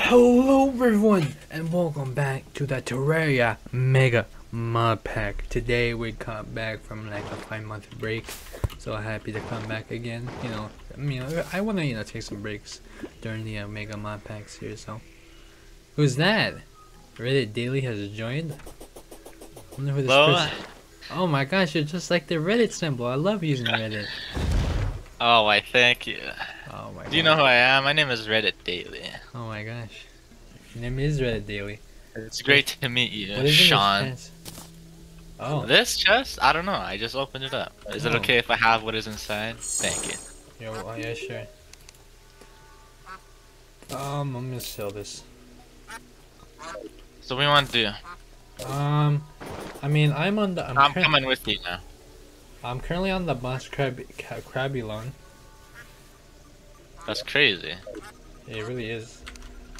Hello everyone and welcome back to the Terraria Mega Mod Pack. Today we come back from like a five month break. So happy to come back again. You know, I mean I wanna you know take some breaks during the uh, Mega Mod Packs here. so Who's that? Reddit Daily has joined? I wonder who this Hello? person Oh my gosh, you're just like the Reddit symbol. I love using Reddit. Oh, I thank you. Oh my Do you know who I am? My name is Reddit Daily. Oh my gosh. Your name is Reddit Daily. It's great to meet you, is in this Sean. Oh, This chest? I don't know. I just opened it up. Is it Oh. okay if I have what is inside? Thank you. yeah, well, yeah, sure. Um, I'm gonna sell this. So what do we want to do? Um, I mean, I'm on the. I'm, I'm coming with you now. I'm currently on the bus crab ca- Crabulon. That's crazy. It really is.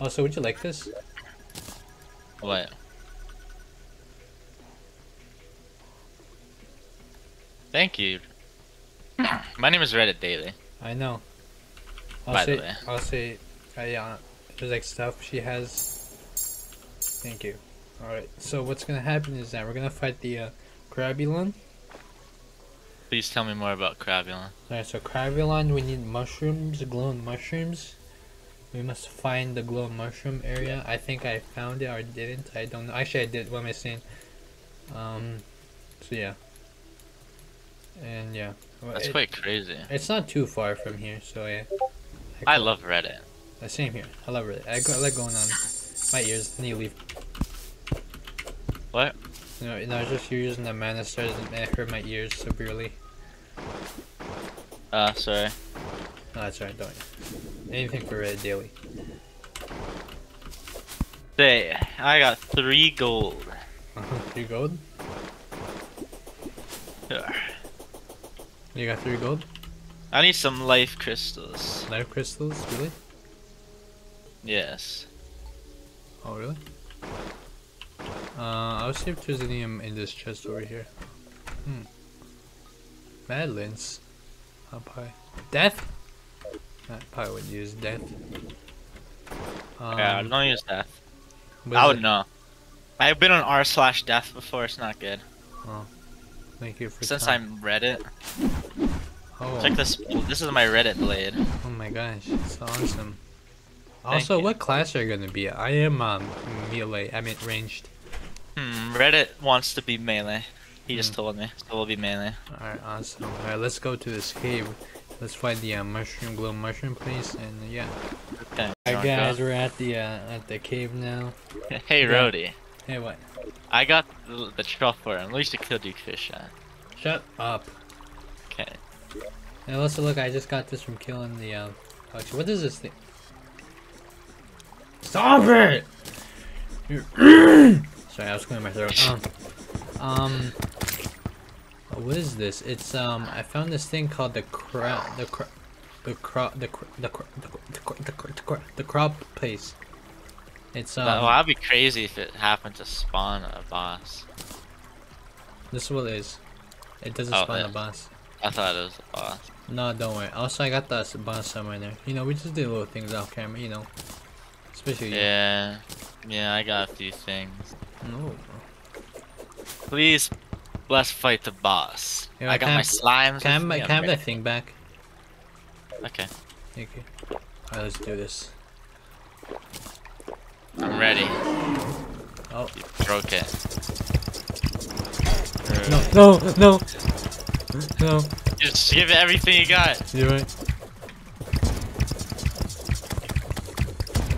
Also, would you like this? What? Thank you. My name is Reddit Daily. I know. I'll By the say, way. I'll say, uh, yeah, there's like stuff she has. Thank you. Alright, so what's gonna happen is that we're gonna fight the uh, Crabulon. Please tell me more about Crabulon. Alright, so Crabulon, we need mushrooms, glowing mushrooms. We must find the glowing mushroom area. I think I found it or didn't. I don't know. Actually, I did. What am I saying? Um, so yeah. And yeah. That's it- quite crazy. It's not too far from here, so yeah. I love Reddit. Uh, same here. I love it. I, go, I like going on my ears. You leave. What? No, no, it's just you're using the mana stars and it hurt my ears severely. Uh, sorry. No, that's alright, don't. Anything for Red Daily. Say, I got three gold. Three gold? Ugh. You got three gold? I need some life crystals. Life crystals? Really? Yes. Oh, really? Uh, I'll see if there's any in this chest over here. Hmm. Madeline's. Up high. Death? I probably would use death. Um, yeah, don't use that. what I would it? know. I've been on r slash death before. It's not good. Oh. Thank you for Since time. I'm Reddit, Oh, check this. This is my Reddit blade. oh my gosh, it's awesome. Thank Also, you. what class are you gonna be? I am um melee. I'm mean ranged. Hmm. Reddit wants to be melee. He just Hmm. told me, so we'll be melee. Alright, awesome. Alright, let's go to this cave. Let's find the uh, mushroom, glow mushroom place, and uh, yeah. Okay. Alright, guys, we're at the uh, at the cave now. Hey, Yeah. Rody. Hey, what? I got the, the truffle. At least it killed you, fish. uh. Shut up. Okay. And also, look, I just got this from killing the. Uh, actually, what is this thing? Stop it! Sorry, I was clearing my throat. Um, um, what is this? It's um, I found this thing called the crop, the crop, the crop, the the crop, the crop, the crop, place. It's um. Well, that'd be crazy if it happened to spawn a boss. This will is. It doesn't oh, spawn yeah. a boss. I thought it was a boss. No, don't worry. Also, I got the boss somewhere in there. You know, we just did little things off camera. You know especially you. Yeah. Yeah, I got a few things. Oh, no. Please, let's fight the boss. Yeah, I got my slimes. Can I, have with my- me, can I have that thing back? Okay, Thank you. Alright, let's do this. I'm ready. Oh. You broke it. No, no, no! No, Just give it everything you got. you're right.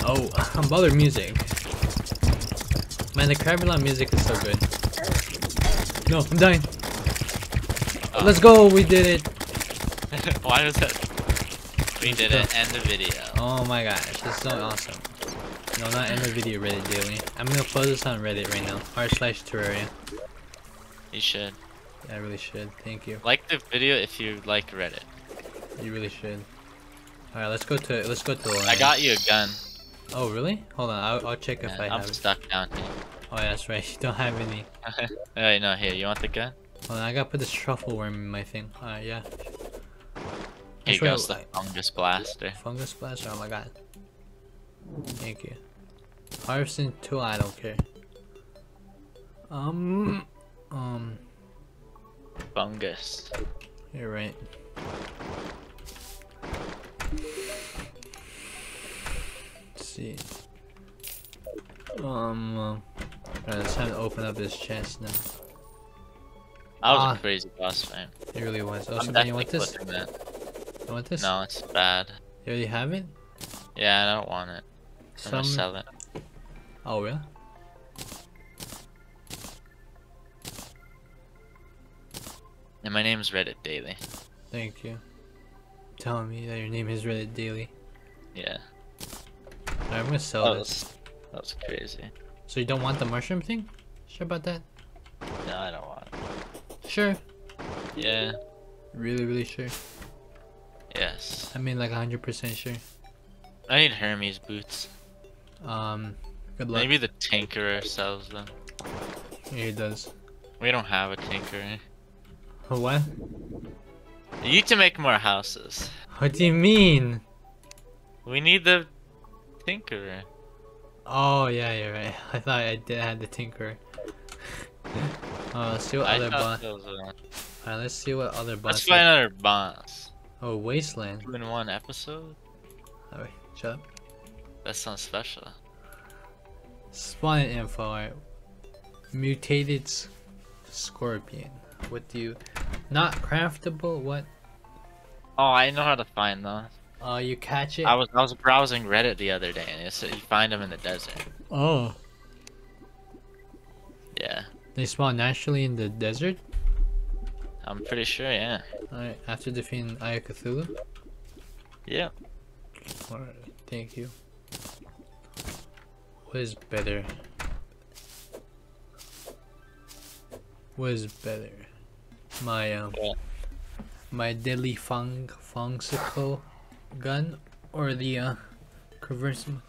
Oh, I'm bothered music. Man, the Crabulon music is so good. No, I'm dying. Oh. Let's go, we did it. Why was that? We did it. End the video. Oh my gosh, this is so awesome. No, not end the video Reddit daily. I'm gonna post this on Reddit right now. R slash Terraria. You should I really should. Thank you. like the video if you like Reddit. You really should. All right, let's go to let's go to. The I got you a gun. Oh really? Hold on, I'll, I'll check if Yeah, I I'm have it. stuck down here. Oh yeah, that's right. You don't have any. Wait, no, here. You want the gun? Hold on, I gotta put this truffle worm in my thing. Alright, yeah. Here swear, goes the fungus blaster. Fungus splash. Oh my god. Thank you. Harvesting tool, I don't care. Um, um, Fungus. you're right. See. Um, uh, alright, it's time to open up this chest now. I was Ah. a crazy boss fan. It really was. Oh, I'm somebody you definitely want this? flipping that. You want this? No, it's bad. You already have it? Yeah, I don't want it. I'm gonna sell it. Oh, really? And my name's Reddit Daily. Thank you. Telling me that your name is Reddit Daily. Yeah. I'm gonna sell That this. was, that was crazy. So you don't want the mushroom thing? Sure about that? No, I don't want it. Sure. Yeah. Really, really sure. Yes. I mean, like 100% sure. I need Hermes boots. Um, good luck. Maybe the Tinkerer sells them. Yeah, it does. We don't have a Tinkerer. What? You need to make more houses. What do you mean? We need the Tinkerer. Oh, yeah, you're right. I thought I did have the tinker. oh, let's see what I other boss. that was a... Alright, let's see what other boss. Let's find another boss. Oh, Wasteland. Two in one episode? Alright, shut up. That sounds special. Spawn info. Alright. Mutated scorpion. What do you. Not craftable? What? Oh, I know how to find those. Uh, you catch it? I was I was browsing Reddit the other day, and it said you find them in the desert. Oh. Yeah, They spawn naturally in the desert? I'm pretty sure. Yeah. Alright, after defeating Eye of Cthulhu? Yeah. Alright, thank you. What is better? What is better? My um What? my deadly fung fungsicle gun or the uh conversion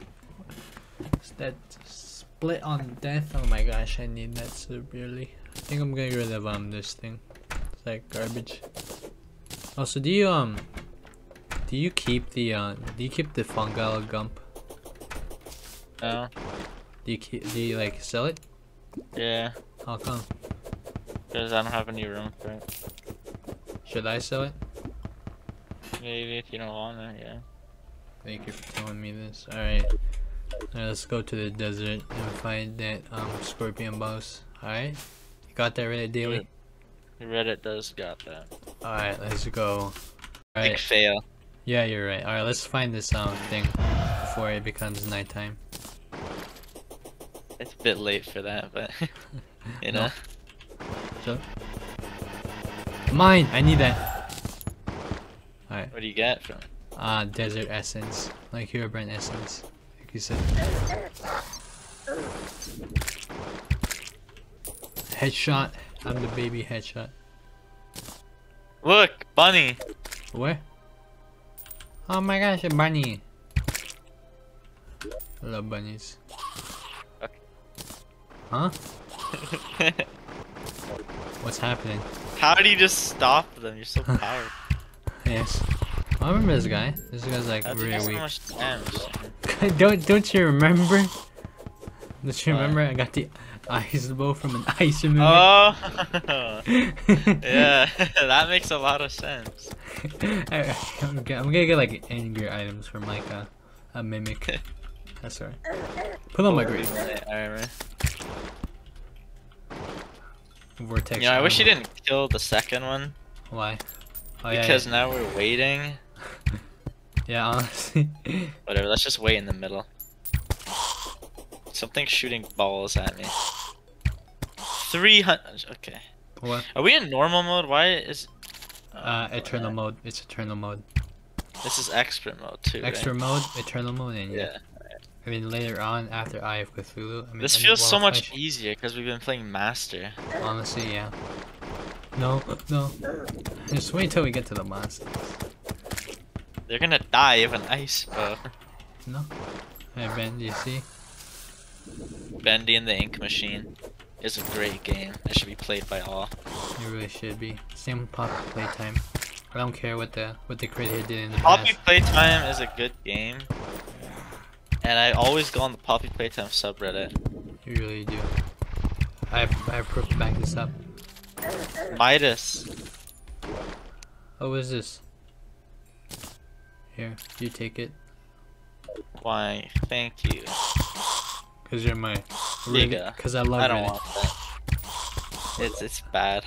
that split on death? Oh my gosh I need that severely. I think I'm getting rid of um this thing. It's like garbage. Also do you um do you keep the uh do you keep the fungal clump? No. do you keep do you like sell it? Yeah. how come? Because I don't have any room for it. should I sell it Maybe if you don't want it, yeah. Thank you for telling me this. Alright. Alright, let's go to the desert and find that um scorpion boss. Alright? You got that Reddit daily? Reddit does got that. Alright, let's go. Big fail. Yeah, you're right. Alright, let's find this um thing before it becomes nighttime. It's a bit late for that, but you know. So Mine! I need that. Alright. What do you get from it? Uh desert essence. Like hero brand essence. Like you said. Headshot. I'm the baby headshot. Look, bunny. Where? Oh my gosh, a bunny. I love bunnies. Okay. Huh? What's happening? How do you just stop them? You're so powerful. Yes. I remember this guy. This guy's like really weak. don't don't you remember? Don't you remember I got the ice bow from an ice mimic? Oh, yeah, that makes a lot of sense. I, am gonna, I'm gonna get like angry items from like a, a mimic. That's right. Put on my green Armor. vortex. You know, I wish you didn't kill the second one Why? Oh, because yeah, now we're waiting. yeah, honestly. Whatever, let's just wait in the middle. Something's shooting balls at me. 300. Okay. what? Are we in normal mode? Why is. Uh, Oh, eternal mode. It's eternal mode. This is expert mode too. right? Extra mode, eternal mode, and yeah. I mean later on after Eye of Cthulhu. I mean, This feels so much easier because we've been playing Master. Honestly, yeah. No, no. Just wait till we get to the monsters. They're gonna die of an ice bow. No. Hey Ben, do you see? Bendy and the Ink Machine is a great game. It should be played by all. It really should be. Same Poppy Playtime. I don't care what the what the creator did in the Poppy past. Playtime is a good game, And I always go on the Poppy Playtime subreddit. You really do. I have, I have proof to back this up. Midas. Oh, what is this? Here, you take it. Why? Thank you. Cause you're my Giga. Cause I love I don't want that. It's it's bad.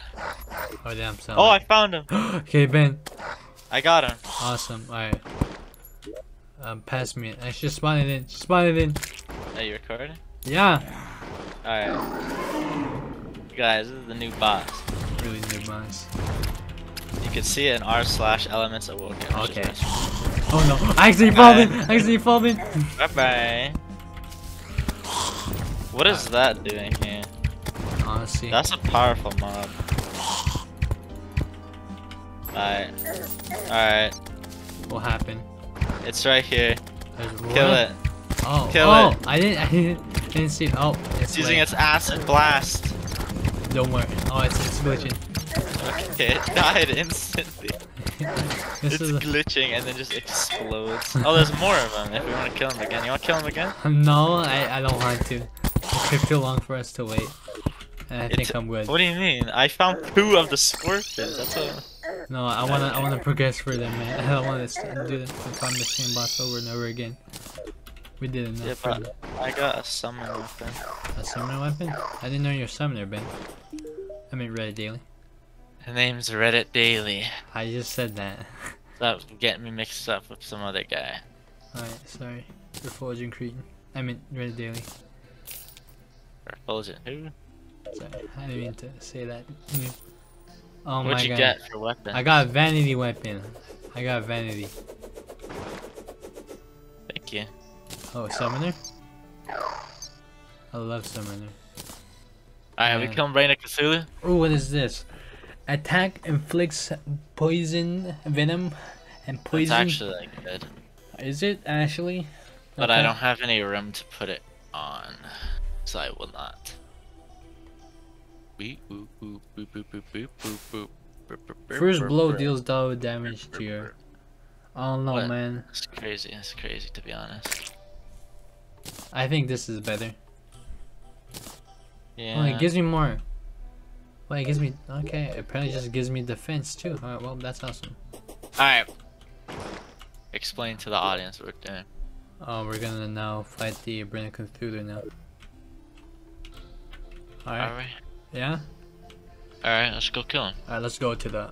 Oh damn. Oh, I found him. okay, Ben. I got him. Awesome. Alright. Um, pass me should spawn it in. Spawn it in. Are you recording? Yeah. Alright. Guys, this is the new boss. Really new boss. You can see it in r slash elements awoken. Okay. Oh no! I actually fall in. I actually fall in. Bye bye. What is that doing here? Honestly. That's a powerful mob. Alright. Alright. What happened? It's right here. Kill it. Oh. Kill oh, it. I didn't. I didn't, didn't see. It. Oh, it's, It's using its acid blast. Don't worry. Oh, it's, it's glitching. Okay, it died instantly. It's. Glitching and then just explodes. Oh, there's more of them if we want to kill them again. You want to kill them again? no, I, I don't want to. It took too long for us to wait. And I think I'm good. What do you mean? I found two of the scorpions. That's. No, I wanna I wanna progress further, man. I don't wanna do this find the same boss over and over again. We did enough. Yeah, but I got a summon weapon. a summoner weapon? I didn't know you're a summoner, Ben. I mean Reddit Daily. The name's Reddit Daily. I just said that. that was getting me mixed up with some other guy. Alright, sorry. Refulgent Cretan. I mean Reddit Daily. Refulgent. Who? Sorry, I didn't mean to say that. Oh What'd my you god. get for weapon? I got a vanity weapon. I got vanity. Thank you. Oh, summoner? I love summoner. Alright, we kill Brain of Cthulhu. Oh, what is this? Attack inflicts poison, venom, and It's poison. actually like good. Is it actually? But I don't have any room to put it on. So I will not. First blow deals double damage to your. I don't know, What? man. It's crazy. It's crazy to be honest. I think this is better. Yeah. Oh, it gives me more. Well, it gives me. Okay, it apparently just gives me defense too. Alright, well, that's awesome. Alright. Explain to the audience what we're doing. Oh, we're gonna now fight the Brain of Cthulhu now. Alright, Alright. Yeah? Alright, let's go kill him. Alright, let's go to the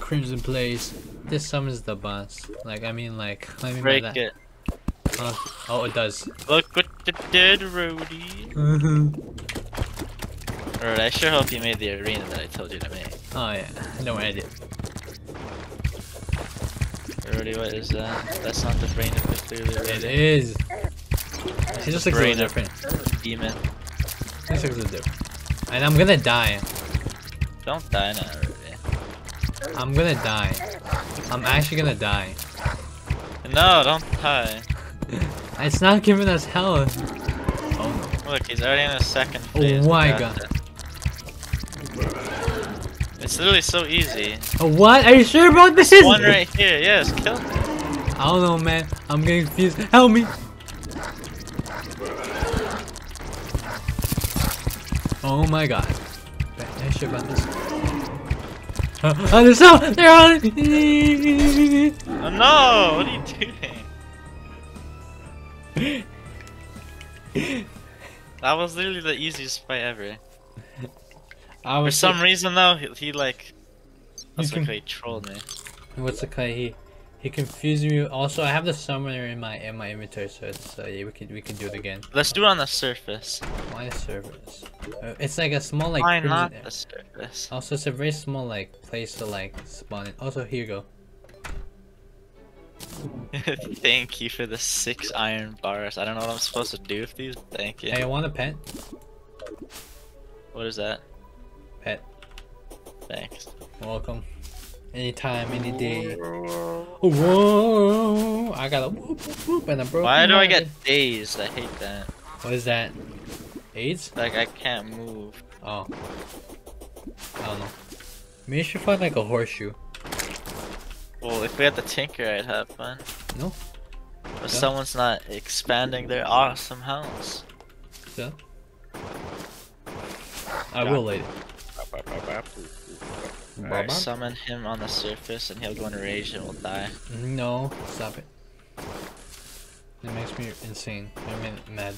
Crimson Place. This summons the boss. Like, I mean, like, I mean by Break that. it. Oh, it does. Look what you did, Rudy. Mm-hmm. oh, Rudy, I sure hope you made the arena that I told you to make. Oh, yeah. No, I did. Rudy, what is that? That's not the brain of Cthulhu. It Rudy. is. It's It just looks a brain little different. demon. It looks a little different. And I'm gonna die. Don't die now, Rudy. I'm gonna die. I'm actually gonna die. No, don't die. It's not giving us health. Oh Look, he's already in his second Oh phase. We my God. it. It's literally so easy. Oh, what? Are you sure about this? Is One right here, yes, kill him. I don't know, man. I'm getting confused. Help me. Oh my god. You sure about this? Uh, oh, there's so they're on it. Oh no, what are you doing? That was literally the easiest fight ever. I For some reason though, he, he like... That's like he trolled me. What's the guy? He he confused me. Also, I have the summoner in my in my inventory, so it's uh, yeah, we could we could do it again. Let's do it on the surface. Why service? Uh, it's like a small like. Why not the surface? Also, it's a very small like place to like spawn it. Also, here you go. Thank you for the six iron bars. I don't know what I'm supposed to do with these. Thank you. Hey, I want a pet. What is that? Pet. Thanks. Welcome. Anytime, any day. Whoa! I got a whoop whoop whoop and a broken. Why do I get dazed? I hate that. What is that? AIDS? Like I can't move. Oh. I don't know. Maybe you should find like a horseshoe. Well, if we had the tinker, I'd have fun. No. But Yeah. someone's not expanding their awesome house. Yeah. I will later. Alright, summon him on the surface and he'll go in rage and will die. No, stop it. It makes me insane. I mean, mad.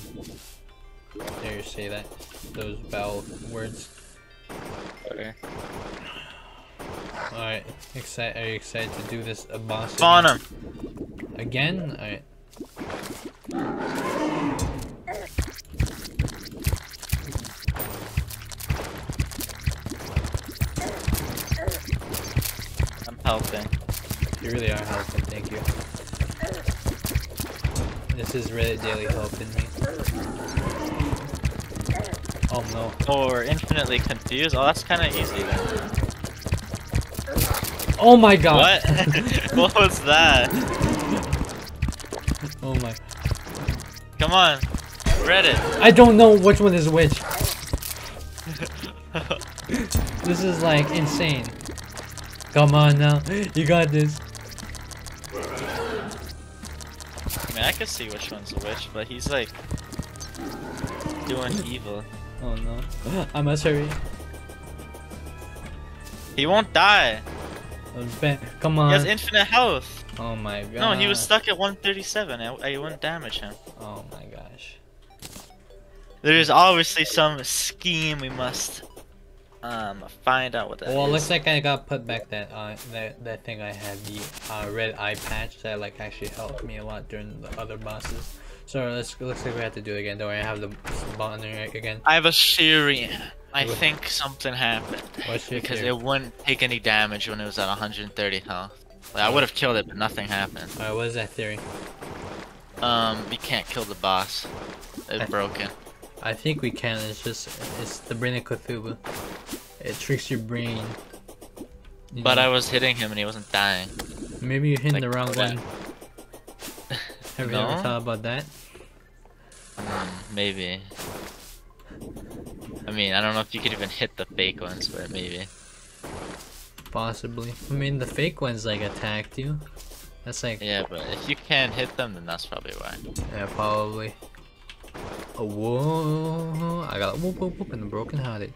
Dare you say that? Those foul words. Okay. Alright, excited? Are you excited to do this boss? Spawn him! Again? Alright. Helping. You really are helping, thank you. This is Reddit Daily helping me. Oh no. Or infinitely confused? Oh, that's kind of easy then. Oh my god! What? what was that? Oh my. Come on. Reddit. I don't know which one is which. This is like insane. Come on now, you got this. I mean, I can see which one's which, but he's like doing evil. Oh no, I must hurry. He won't die. Come on. He has infinite health. oh my god. No, he was stuck at 137. I, I wouldn't damage him. Oh my gosh. There is obviously some scheme we must um find out what that Well, is. looks like I got put back that uh that that thing I had the uh, red eye patch that like actually helped me a lot during the other bosses. So let's looks like we have to do it again. Don't worry, I have the bonding again. I have a theory. I think something happened because theory? it wouldn't take any damage when it was at 130 health. Like, I would have killed it, but nothing happened. Alright, what is that theory? Um, we can't kill the boss. It's broken. I think we can. It's just it's the brain of Cthulhu. It tricks your brain. You But know? I was hitting him and he wasn't dying. maybe you're hitting like, the wrong back. one. Have you No? ever thought about that? Mm, maybe. I mean, I don't know if you could even hit the fake ones, but maybe. Possibly. I mean, the fake ones like attacked you. That's like Yeah, but if you can't hit them, then that's probably why. Yeah, probably. Oh, whoa! I got whoop whoop whoop and a broken hearted.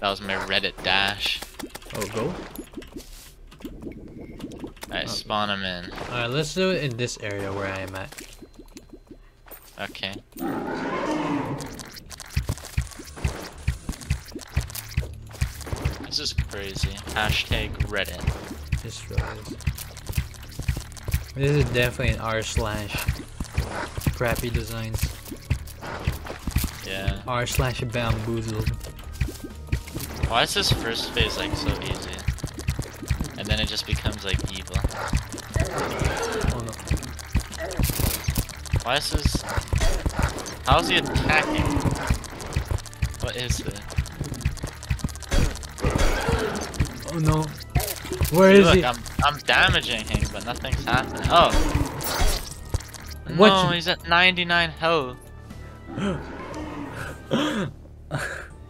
That was my Reddit dash. Oh, go! Alright, Oh. spawn him in. Alright, let's do it in this area where I am at. Okay. This is crazy. Hashtag Reddit. This really is. This is definitely an R slash crappy designs. Yeah. R slash bamboozled. Why is this first phase like so easy? And then it just becomes like evil. Oh no. Why is this? How's he attacking? What is it? Oh no. Where See, is look, he? I'm I'm damaging him, but nothing's happening. Oh. What No, he's at 99 health.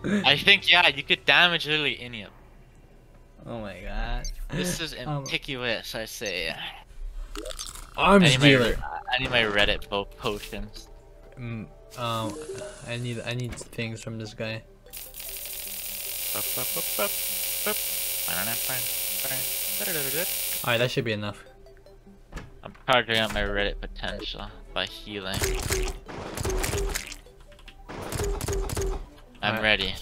I think yeah, you could damage literally any of. them. oh my god. This is Um, ambiguous, I say. I Arms my, dealer. I need my Reddit po potions. Mm, um, I need I need things from this guy. Alright, that should be enough. I'm targeting out my Reddit potential by healing. I'm Alright. ready.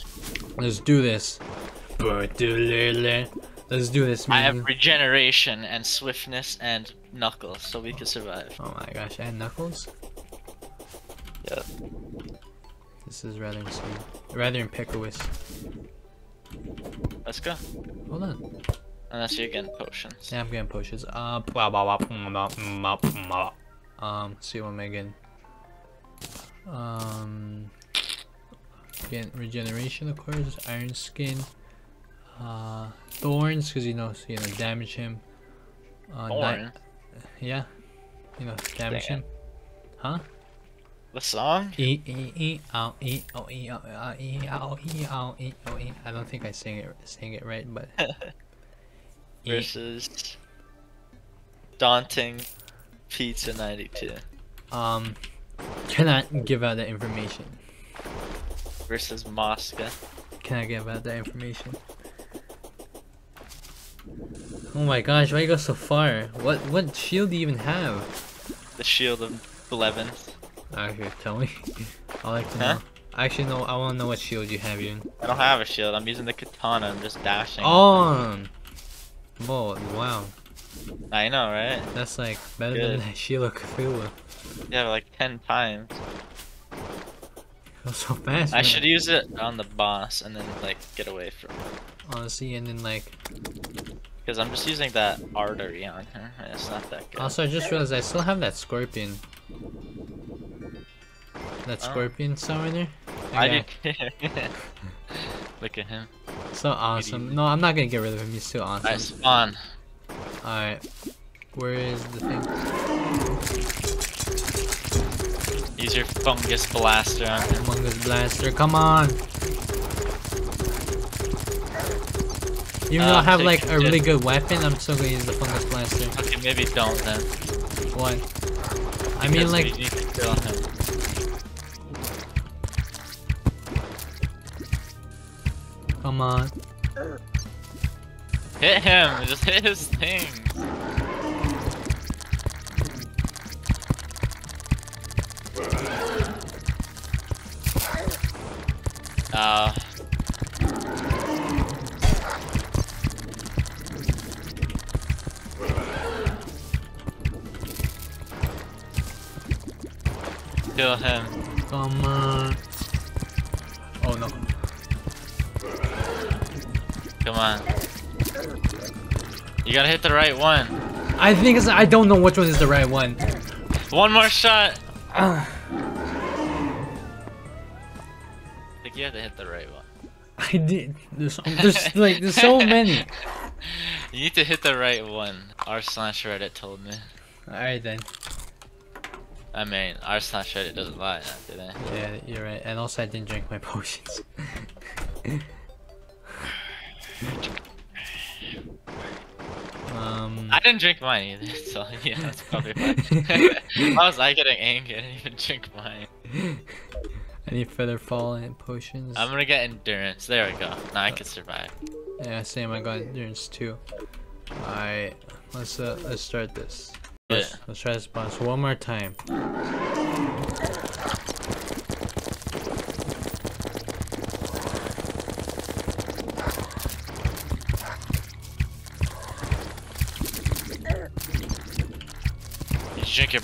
Let's do this. Let's do this, man. I have regeneration and swiftness and knuckles, so we can survive. Oh my gosh, and Knuckles? Yeah. This is rather insane. Rather impetuous. Let's go. Hold on. Unless you're getting potions. Yeah, I'm getting pushes. Uh, blah, blah, blah, blah, blah, blah, blah. um, see what I'm getting? Um, get regeneration, of course. Iron skin. Uh, thorns, because you know, so, you know, damage him. Uh, Thorn. yeah, you know, damage Dang him. Huh? The song? E e e ow e o e o ow, e ow e ow e o e. I don't think I sang it sang it right, but Versus daunting Pizza 92 Um, cannot give out that information. versus Mosca. Can I give out that information? Oh my gosh, why you go so far? What what shield do you even have? The shield of Blevins. Actually, tell me. I like to Huh? know. Actually, no, I want to know what shield you have even. I don't have a shield. I'm using the katana. I'm just dashing. Oh! Whoa, wow. I know, right? That's like better than Good. Shield of Cthulhu. Yeah, like 10 times. So fast. I man. should use it on the boss and then, like, get away from it. Honestly, and then like. Because I'm just using that artery on her. and It's not that good. Also, I just realized I still have that scorpion. That Oh. scorpion in there? I Okay. did. Look at him. So awesome. No, I'm not gonna get rid of him. He's too awesome. Alright, spawn. Alright. Where is the thing? Use your fungus blaster on him. Fungus Blaster. Come on! Even though I Um, have like a really good weapon, I'm still gonna use the Fungus Blaster. Okay, maybe don't then. Why? I mean, like, come on. Hit him! Just hit his thing! Uh, kill him. You gotta hit the right one. I think it's, I don't know which one is the right one. One more shot! Ah, I think you have to hit the right one. I did. There's, there's like there's so many. You need to hit the right one. R slash Reddit told me. Alright then. I mean, R slash Reddit doesn't lie, do they? Yeah, you're right. And also, I didn't drink my potions. um. I didn't drink mine either, so yeah, that's probably fine. How was I getting angry? I didn't even drink mine. I need feather fall and potions. I'm gonna get endurance. There we go. Now I can survive. Yeah, same. I got endurance too. Alright, let's uh, let's start this. Let's, let's try this boss one more time.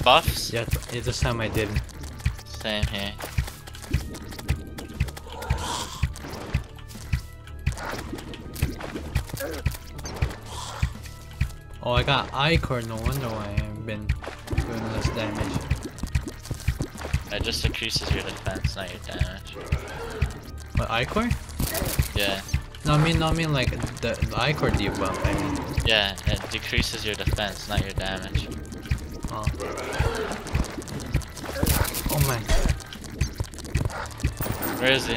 Buffs? Yeah, th- yeah, this time I didn't. Same here. Oh, I got Ichor. No wonder why I've been doing less damage. It just increases your defense, not your damage. What Ichor? Yeah, No, I mean, no, I mean like the, the Ichor debuff. I mean. yeah, it decreases your defense, not your damage. Oh. Oh man. Where is he?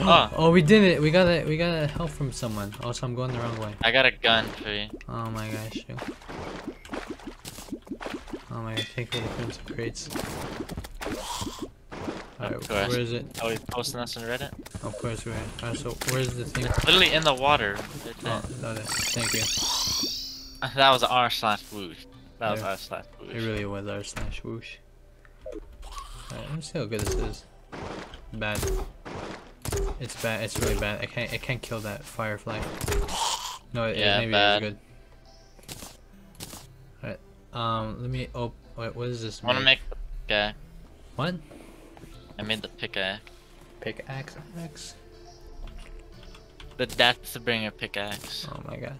Oh, Oh, we did it. We got it. We got a help from someone. Oh, so I'm going the wrong way. I got a gun for you. Oh my gosh. yo. Oh my gosh. You for the crimson crates. Alright, where is it? Oh, you posting us on Reddit? Of course, we're. Alright, so where's the thing? It's literally in the water. right. Oh, no. Thank you. That was R slash whoosh. That was Yeah. R slash whoosh. It really was our slash whoosh. Alright, let me see how good this is. Bad. It's bad. It's really bad. I can't. I can't kill that firefly. No, it, Yeah, maybe bad. it is good. Alright. Um. Let me. Oh. Wait. What is this? I wanna make? make the pickaxe. What? I made the pickaxe. Pickaxe. Axe. The death to bring a pickaxe. Oh my god.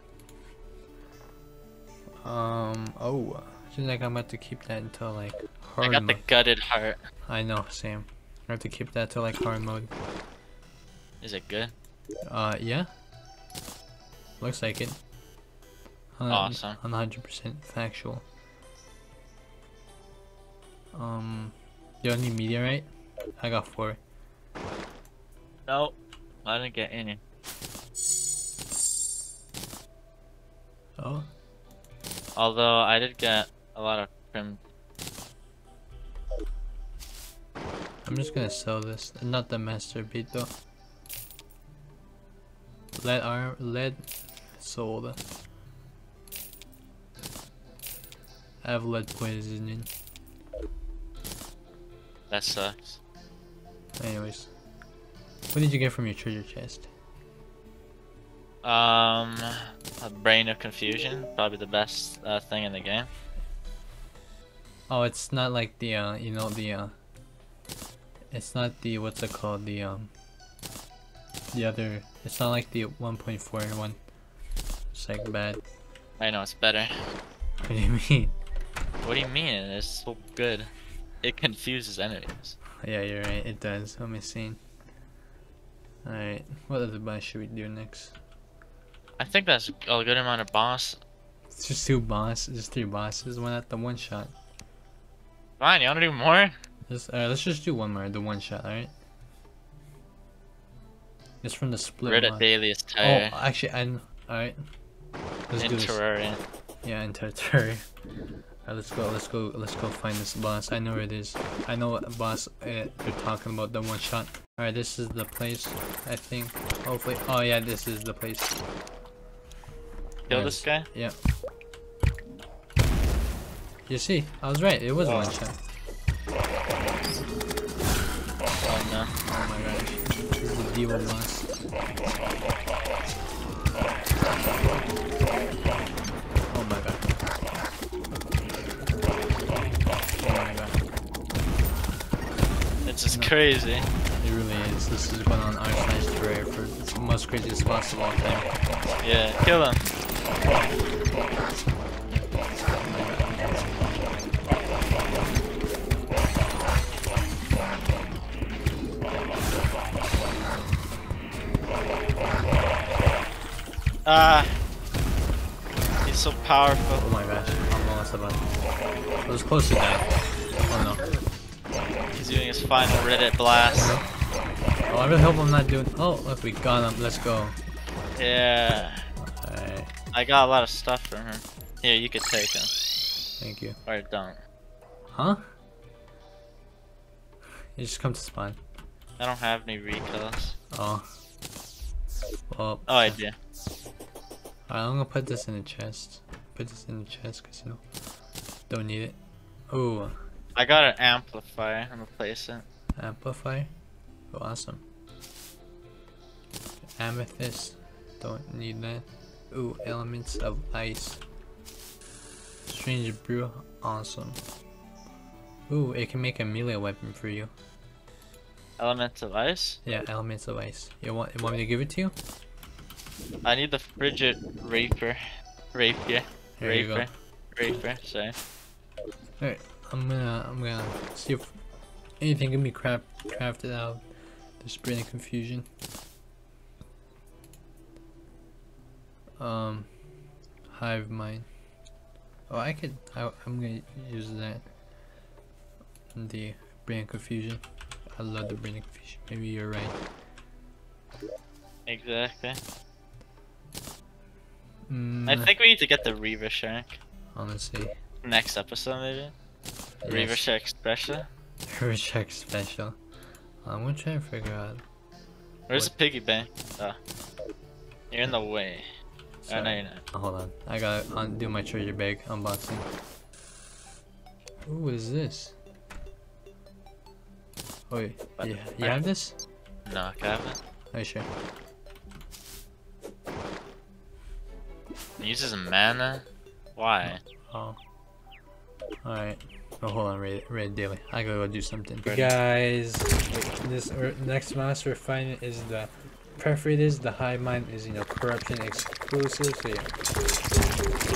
Um. Oh. Seems like I'm about to keep that until like hard I hard got the mode. gutted heart. I know. Same. I have to keep that till like hard mode. Is it good? Uh, yeah. Looks like it. Hun- Awesome. 100% factual. Um, you don't need meteorite? I got four. Nope. I didn't get any. Oh, Although I did get a lot of prim. I'm just gonna sell this. Not the master beat though. Lead arm lead sold. I have lead poisoning. That sucks. Anyways. What did you get from your treasure chest? Um, a brain of confusion, probably the best uh, thing in the game. Oh, it's not like the uh, you know the uh, it's not the what's it called the um, the other. It's not like the 1.4 one. It's like bad. I know it's better. What do you mean? What do you mean? It's so good. It confuses enemies. Yeah, you're right. It does. Let me see. Alright, what other boss should we do next? I think that's a good amount of boss. It's just two bosses, just three bosses. One at the one shot. Fine, you wanna do more? Just, uh, let's just do one more, the one shot. Alright. It's from the split. One. Dalius Oh, actually, I. Alright. Let's in do this. Yeah, in. Alright, let's go. Let's go. Let's go find this boss. I know where it is. I know what boss uh, they're talking about. The one shot. All right, this is the place. I think. Hopefully. Oh yeah, this is the place. Kill Nice. this guy? Yep. You see, I was right. It was Oh. one shot. Oh no. Oh my gosh. This is the Diva boss. Oh my god. Oh my god. It's just crazy. It really is. This is going on our Terraria for it's the most craziest boss of all time. Yeah, kill him. Ah. He's so powerful. Oh my gosh, I'm almost about. I was close to die. Oh He's doing his final Reddit blast. Oh, I really hope I'm not doing. Oh, look, we got him. Let's go. Yeah. Alright, I got a lot of stuff from him. Here, you could take them. thank you. Or don't. Huh? You just come to spawn. I don't have any recalls. Oh. Well. Oh, I do. Alright, I'm gonna put this in the chest. Put this in the chest because you know, don't need it. Ooh, I got an amplifier. I'm gonna place it. amplifier. Oh, awesome. Amethyst. Don't need that. Ooh, elements of ice. Strange brew. Awesome. Ooh, it can make a melee weapon for you. Elements of ice. Yeah, elements of ice. You want? You want me to give it to you? I need the frigid rapier. Rapier. Here. Rapier. Rapier. Sorry. Alright, I'm gonna I'm gonna see if anything can be craft crafted out of this brain of confusion. Um, hive mind. Oh, I could. I, I'm gonna use that. The brain confusion. I love the brain confusion. Maybe you're right. Exactly. Mm, I think we need to get the Reaver Shark. honestly, Next episode, maybe. Reaver yes. Shark special. Recheck special. I'm gonna try and figure out. Where's What? the piggy bank? Oh. You're in the way. Oh, no, you're not. Oh, hold on. I gotta undo my treasure bag unboxing. Ooh, what is this? Wait, yeah, you have this? No, I haven't. Are you sure? It uses mana? Why? Oh. Alright. Oh, hold on, Red, Red Daily. I gotta go do something. Ready. Guys, this or, next monster we're finding is the perforated. The hive mind is, you know, corruption exclusive. So, yeah.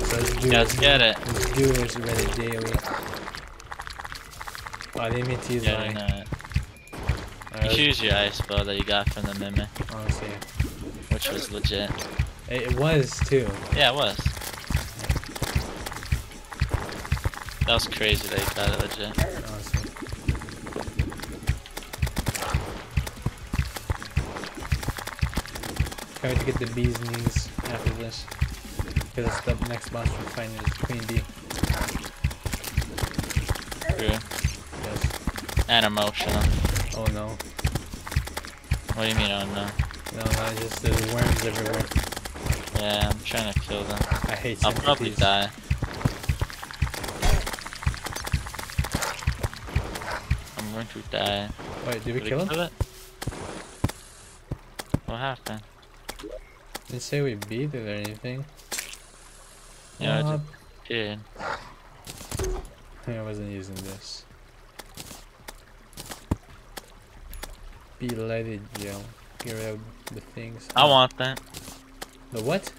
So let's do let's get it. Let's do this Reddit Daily. Oh, I didn't mean to use Yeah, mine. you know it. You let's- use your ice bow that you got from the mimic, honestly. which was legit. It, it was too. Yeah, it was. That was crazy that you got it legit. Oh, Honestly. Try to get the bee's knees after this. because the next boss we find is Queen Bee. True. Yes. And emotional. Oh no. What do you mean, oh no? No, just there's worms everywhere. Yeah, I'm trying to kill them. I hate I'll probably centipedes. die. I'm going to die. Wait, did we Did kill him? it? What happened? Didn't say we beat it or anything. Yeah, I Uh, Dude. I wasn't using this. Blighted gel. Get rid of the things. I want that. The what?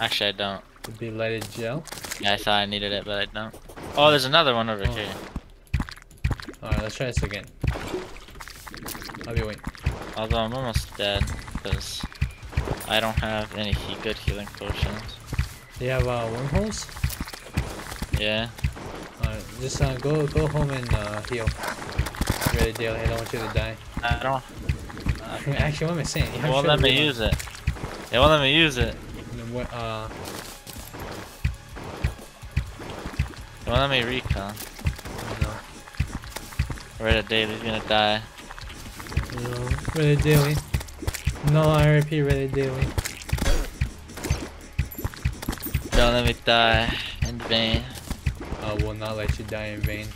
Actually, I don't. The blighted gel? Yeah, I thought I needed it, but I don't. Oh, there's another one over Oh. here. Alright, let's try this again. I'll be waiting. Although I'm almost dead, because I don't have any he good healing potions. Do you have uh, wormholes? Yeah. Alright, just uh, go go home and uh, heal. Ready, daily. I don't want you to die. I don't. Actually, what am I saying? You won't let me use it. It won't let me use it. What, uh, It won't let me recon. no. Reddit Daily's gonna die. No. Reddit daily. No, I repeat, Reddit daily. Don't let me die in vain. I will not let you die in vain.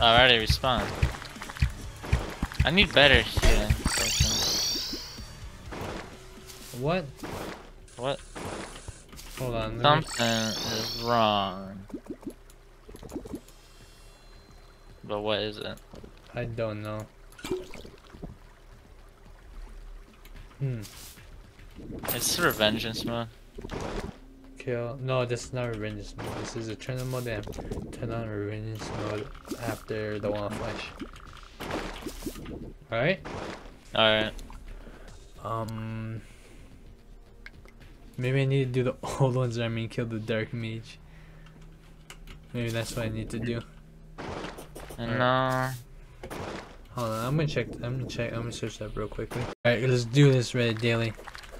Oh, already respawn. I need better healing. What? What? Hold on. Something is wrong. But what is it? I don't know. Hmm. It's revengeance mode. Kill. No, this is not revenge mode. This is a trend mode. Then turn on revenge mode after the one flash. Alright. Alright. Um. Maybe I need to do the old ones. I mean, kill the dark mage. Maybe that's what I need to do. No. Hold on, I'm gonna check. I'm gonna check. I'm gonna search that real quickly. All right, let's do this Reddit daily.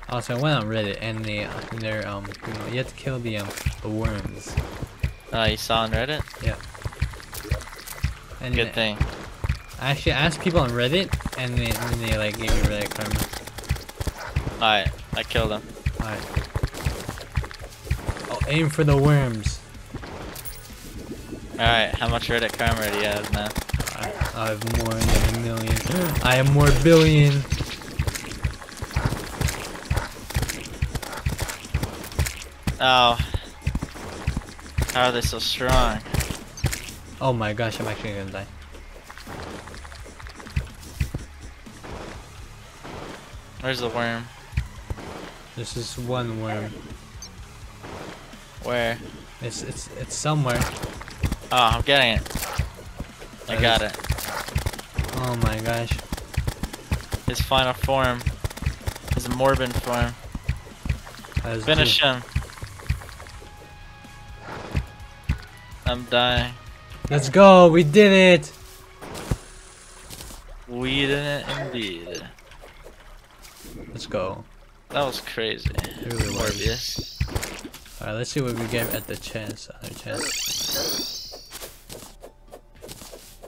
Also, I went on Reddit and they, they're um, you know, you have to kill the um, the worms. Oh, you saw on Reddit? And Good thing. I actually asked people on Reddit, and they, and they like gave me Reddit karma. Alright, I killed him. Alright. Oh, aim for the worms. Alright, how much Reddit karma do you have now? I, I have more than a million. I have more billion. Oh. How are they so strong? Oh my gosh, I'm actually gonna die. Where's the worm? This is one worm. Where? It's it's it's somewhere. Oh, I'm getting it. I got it. Oh my gosh. His final form. His Morbin form. Finish him. I'm dying. Let's go. We did it. We did it indeed. Let's go. That was crazy. It really was. Morbius. All right, let's see what we get at the chance, Other chest.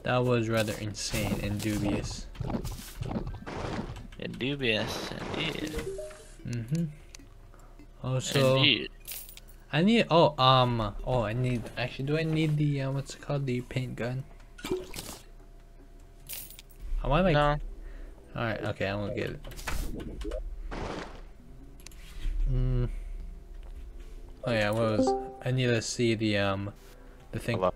That was rather insane and dubious. And dubious indeed. Mm-hmm. Also, indeed. I need. Oh, um. Oh, I need. Actually, do I need the uh, what's it called? The paint gun. How am I like? No. All right. Okay, I'm gonna get it. Mm. Oh yeah. What was? I need to see the um, the thing. Hello.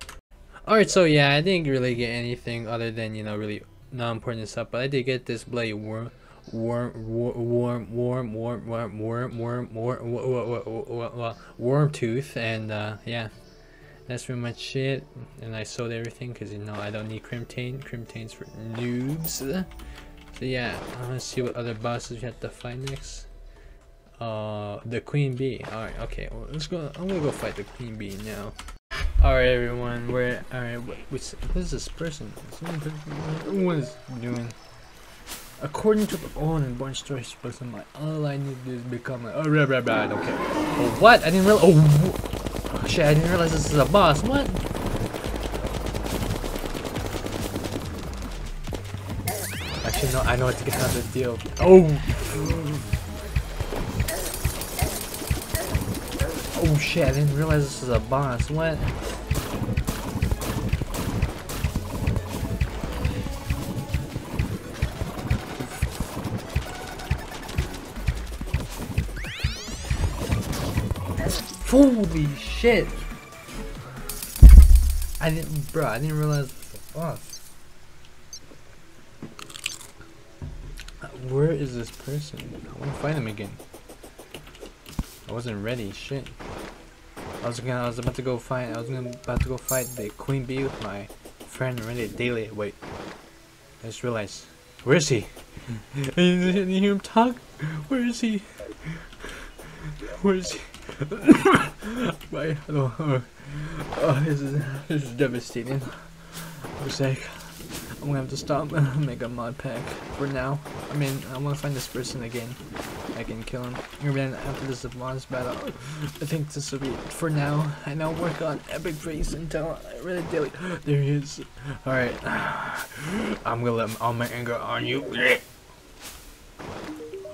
Alright, so yeah, I didn't really get anything other than, you know, really non-important stuff, but I did get this bloody worm, worm, worm, worm, worm, worm, worm, worm, worm, worm, worm tooth, and uh, yeah, that's pretty much it. And I sold everything because, you know, I don't need Crimtane. Crimtane's for noobs. So yeah, I'm gonna see what other bosses we have to fight next. Uh, the Queen Bee. Alright, okay, well, let's go. I'm gonna go fight the Queen Bee now. Alright everyone, we're alright what, what's what is this person? What is doing? According to the old and born stories I'm like, all I need is become like, oh, blah, blah, blah, I don't care. Oh, what? I didn't realize. Oh, wh- shit, I didn't realize this is a boss. What? Actually, no, I know what to get out of the deal. Oh! Oh shit, I didn't realize this was a boss. What? Holy shit! I didn't, bro, I didn't realize this was a boss. Where is this person? I want to find him again. I wasn't ready. Shit. I was gonna. I was about to go fight. I was gonna about to go fight the queen bee with my friend Reddit Daily. Wait. I just realized. Where is he? I didn't hear him talk. Where is he? Where is he? Why? Oh, oh, oh, this is this is devastating. Looks like I'm gonna have to stop and make a mod pack for now. I mean, I'm gonna find this person again. I can kill him. And then after this boss battle, I think this will be it for now. I now work on epic face until I really do it. There he is. Alright. I'm gonna let all my anger on you.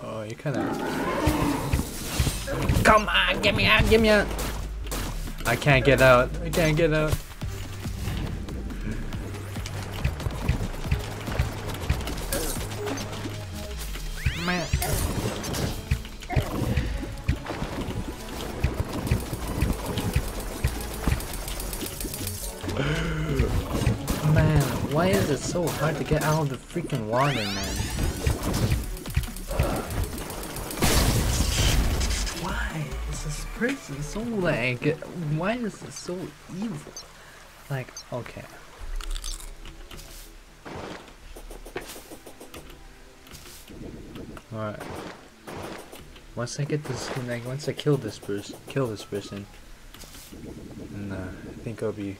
Oh, you kinda. Come on, get me out, get me out. I can't get out. I can't get out. So hard to get out of the freaking water, man? Why is this person so like? Why is this so evil? Like, okay. Alright. Once I get this, I, once I kill this person, kill this person, and uh, I think I'll be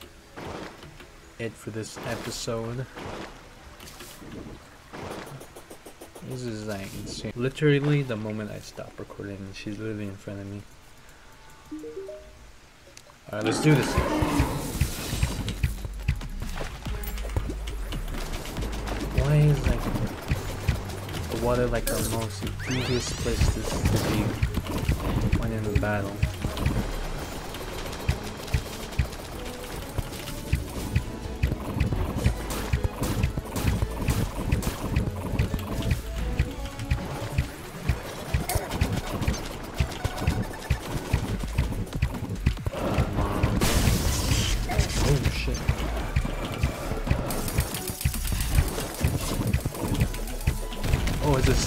it for this episode. This is like insane. Literally, the moment I stop recording, she's literally in front of me. Alright, let's do this. Why is like the water like the most easiest place to, to be when in the battle?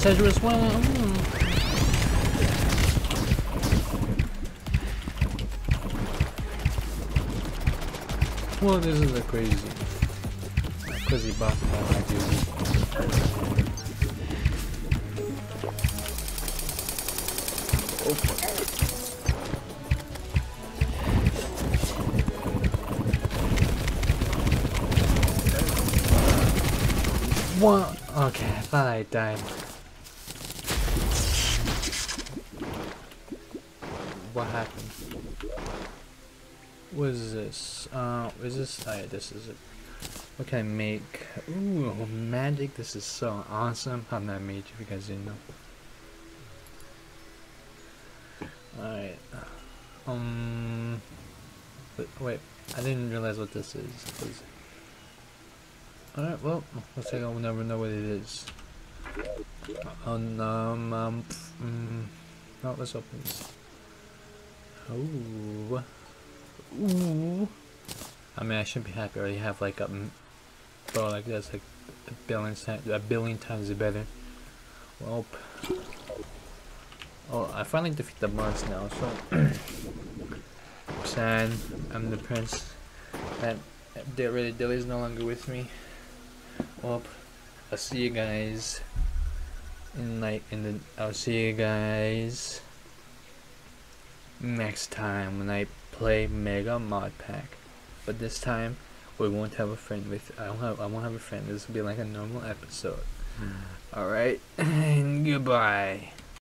Is it Cedrus? Mm. Well, this is a crazy, crazy do. Oh. What? Okay, I thought I died. What happened? What is this? Uh, is this? Oh, yeah, this is it. What can I make? Ooh, magic. This is so awesome. I'm not mage if you guys didn't know. Alright. Um. Wait, wait, I didn't realize what this is. Alright, well, looks like I'll never know what it is. Um, um, um, mm, no, let's open this. Ooh. Ooh. I mean, I shouldn't be happy. I already have like a bro, like that's like a billion times, a billion times better. Well, oh, I finally defeat the boss now, so. Sad, I'm the prince. That, that really Dilly is no longer with me. Well, I'll see you guys in like in the. I'll see you guys next time when I play Mega Mod Pack. But this time we won't have a friend with. I won't have. I won't have a friend. This will be like a normal episode. Hmm. Alright, and goodbye.